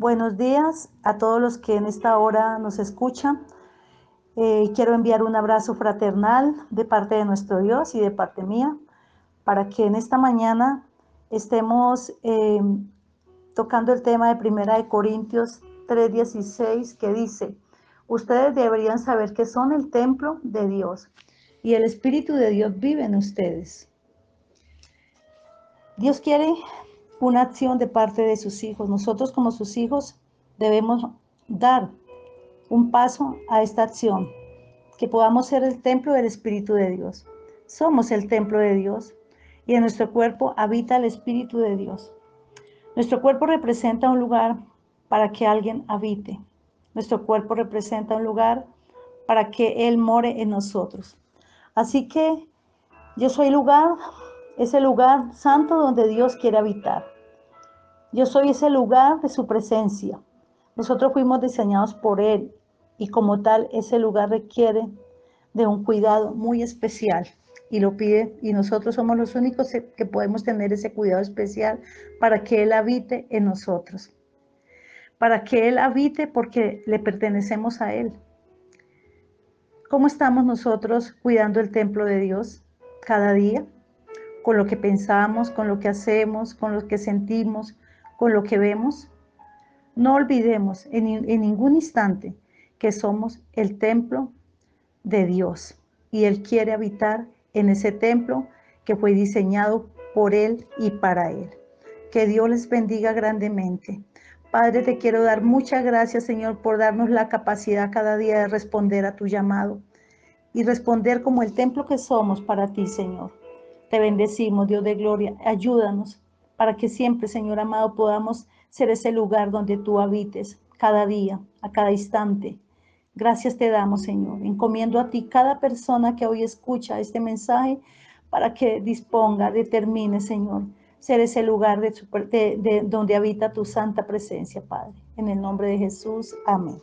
Buenos días a todos los que en esta hora nos escuchan. Eh, quiero enviar un abrazo fraternal de parte de nuestro Dios y de parte mía para que en esta mañana estemos eh, tocando el tema de Primera de Corintios 3:16 que dice, ustedes deberían saber que son el templo de Dios y el Espíritu de Dios vive en ustedes. Dios quiere una acción de parte de sus hijos. Nosotros como sus hijos debemos dar un paso a esta acción, que podamos ser el templo del Espíritu de Dios. Somos el templo de Dios y en nuestro cuerpo habita el Espíritu de Dios. Nuestro cuerpo representa un lugar para que alguien habite. Nuestro cuerpo representa un lugar para que Él more en nosotros. Así que yo soy lugar ese lugar santo donde Dios quiere habitar. Yo soy ese lugar de su presencia. Nosotros fuimos diseñados por Él y como tal ese lugar requiere de un cuidado muy especial y lo pide y nosotros somos los únicos que podemos tener ese cuidado especial para que Él habite en nosotros. Para que Él habite porque le pertenecemos a Él. ¿Cómo estamos nosotros cuidando el templo de Dios cada día? Con lo que pensamos, con lo que hacemos, con lo que sentimos, con lo que vemos. No olvidemos en, ningún instante que somos el templo de Dios y Él quiere habitar en ese templo que fue diseñado por Él y para Él. Que Dios les bendiga grandemente. Padre, te quiero dar muchas gracias, Señor, por darnos la capacidad cada día de responder a tu llamado y responder como el templo que somos para ti, Señor. Te bendecimos, Dios de gloria. Ayúdanos para que siempre, Señor amado, podamos ser ese lugar donde tú habites cada día, a cada instante. Gracias te damos, Señor. Encomiendo a ti cada persona que hoy escucha este mensaje para que disponga, determine, Señor, ser ese lugar de, de donde habita tu santa presencia, Padre. En el nombre de Jesús. Amén.